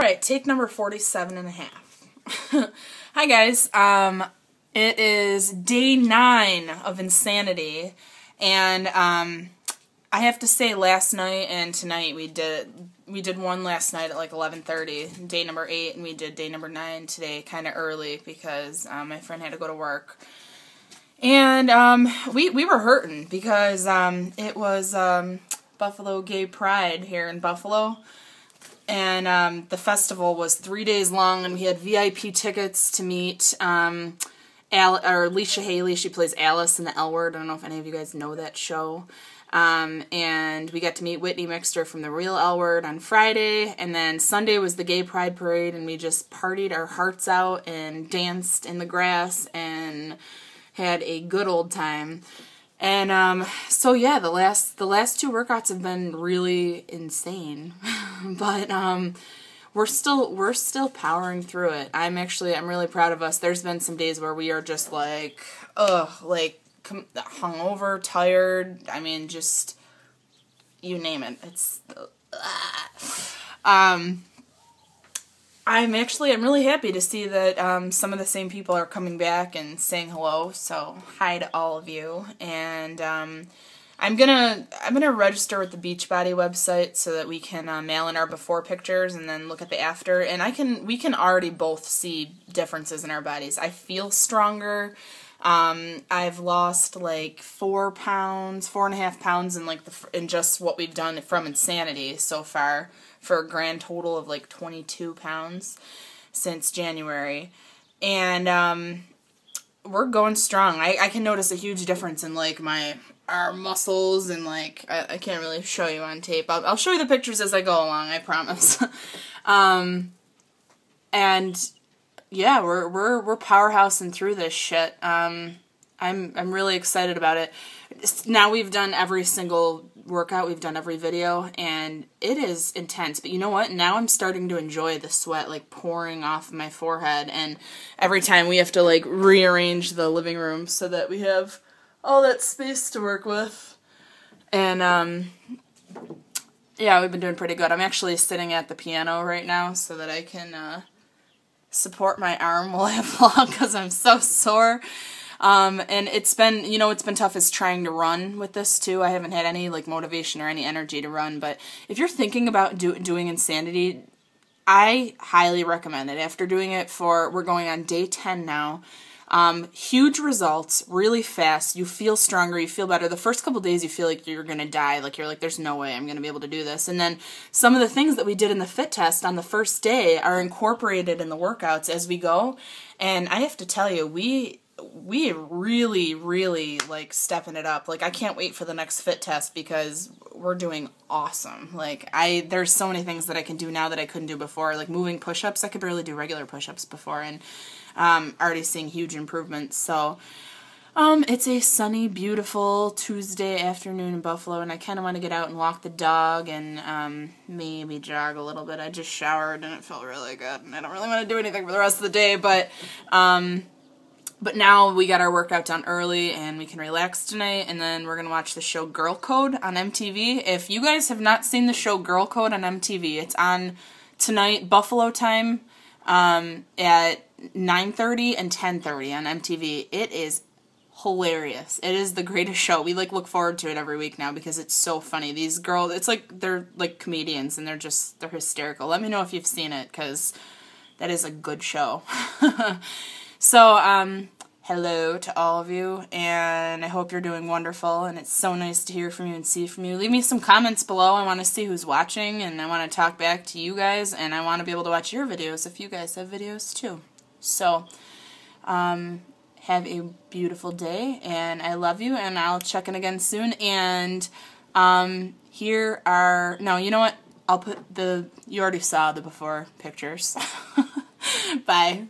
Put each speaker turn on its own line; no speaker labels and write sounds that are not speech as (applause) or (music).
Alright, take number 47 and a half. (laughs) Hi guys, um, it is day nine of Insanity, and um, I have to say last night and tonight we did we did one last night at like 11.30, day number eight, and we did day number nine today kind of early because um, my friend had to go to work. And um, we, we were hurting because um, it was um, Buffalo Gay Pride here in Buffalo and um, the festival was three days long, and we had VIP tickets to meet um, Al- or Alicia Hailey. She plays Alice in the L Word. I don't know if any of you guys know that show. Um, and we got to meet Whitney Mixter from the Real L Word on Friday, and then Sunday was the Gay Pride Parade, and we just partied our hearts out and danced in the grass and had a good old time. And um, so yeah, the last the last two workouts have been really insane, (laughs) (laughs) but um, we're still we're still powering through it. I'm actually I'm really proud of us. There's been some days where we are just like ugh, like hungover, tired. I mean, just you name it. It's um I'm actually I'm really happy to see that um, some of the same people are coming back and saying hello. So hi to all of you, and um, I'm gonna I'm gonna register with the Beachbody website so that we can uh, mail in our before pictures and then look at the after. And I can we can already both see differences in our bodies. I feel stronger. Um, I've lost like four pounds, four and a half pounds in like the in just what we've done from insanity so far for a grand total of like 22 pounds since January. And um, we're going strong. I, I can notice a huge difference in like my our muscles and like I, I can't really show you on tape. I'll, I'll show you the pictures as I go along, I promise. (laughs) um, and yeah, we're we're we're powerhousing through this shit. Um, I'm I'm really excited about it. Now we've done every single workout, we've done every video, and it is intense. But you know what? Now I'm starting to enjoy the sweat like pouring off my forehead, and every time we have to like rearrange the living room so that we have all that space to work with. And um, yeah, we've been doing pretty good. I'm actually sitting at the piano right now so that I can. Uh, support my arm (laughs) while I vlog because I'm so sore. Um, and it's been, you know, it's been tough is trying to run with this too. I haven't had any like motivation or any energy to run, but if you're thinking about do, doing Insanity, I highly recommend it. After doing it for, we're going on day 10 now. Um, huge results, really fast. You feel stronger, you feel better. The first couple days, you feel like you're gonna die. Like you're like, there's no way I'm gonna be able to do this. And then some of the things that we did in the fit test on the first day are incorporated in the workouts as we go. And I have to tell you, we we really really like stepping it up like i can't wait for the next fit test because we're doing awesome. Like i there's so many things that i can do now that i couldn't do before. Like moving push-ups i could barely do regular push-ups before and um, already seeing huge improvements. So um, it's a sunny, beautiful Tuesday afternoon in Buffalo, and I kind of want to get out and walk the dog and um, maybe jog a little bit. I just showered and it felt really good, and I don't really want to do anything for the rest of the day, but um, but now we got our workout done early and we can relax tonight and then we're going to watch the show Girl Code on MTV. If you guys have not seen the show Girl Code on MTV, it's on tonight Buffalo time um, at 9:30 and 10:30 on MTV. It is hilarious. It is the greatest show. We like look forward to it every week now because it's so funny. These girls, it's like they're like comedians and they're just they're hysterical. Let me know if you've seen it cuz that is a good show. (laughs) So, um, hello to all of you, and I hope you're doing wonderful, and it's so nice to hear from you and see from you. Leave me some comments below. I want to see who's watching, and I want to talk back to you guys, and I want to be able to watch your videos if you guys have videos too. So, um, have a beautiful day, and I love you, and I'll check in again soon, and, um, here are, no, you know what? I'll put the, you already saw the before pictures. (laughs) Bye.